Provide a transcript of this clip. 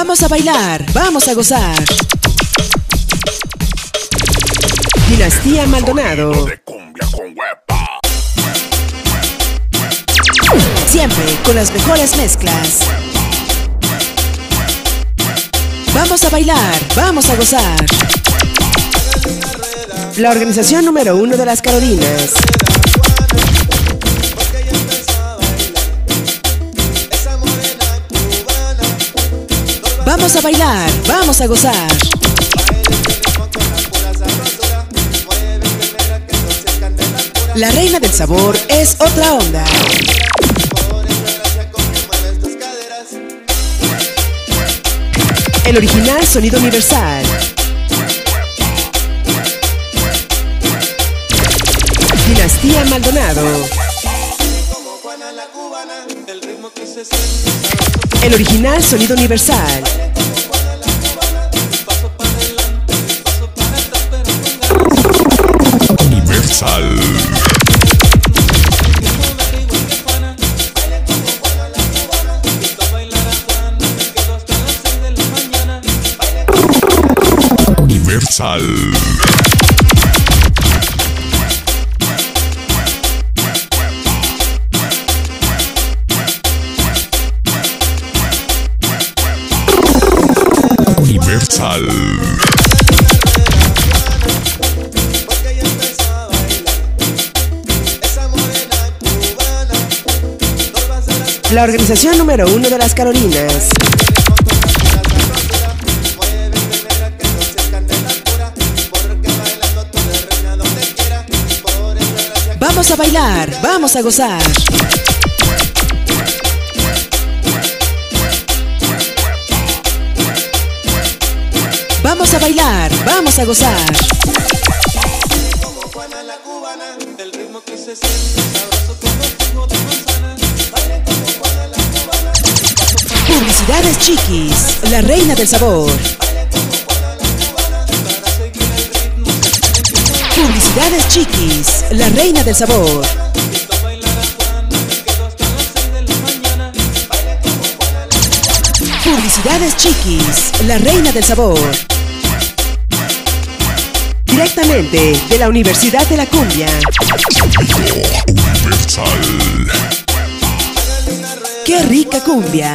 Vamos a bailar, vamos a gozar. Dinastía Maldonado. Siempre con las mejores mezclas. Vamos a bailar, vamos a gozar. La organización número uno de las Carolinas. Vamos a bailar, vamos a gozar. La reina del sabor es otra onda. El original sonido universal. Dinastía Maldonado. El original sonido universal. Universal. Universal. Universal. La organización número uno de las Carolinas. Vamos a bailar, vamos a gozar. Vamos a bailar, vamos a gozar. Publicidades Chiquis, la reina del sabor. Publicidades Chiquis, la reina del sabor. Publicidades Chiquis, la reina del sabor. Directamente de la Universidad de la Cumbia. ¡Qué rica cumbia!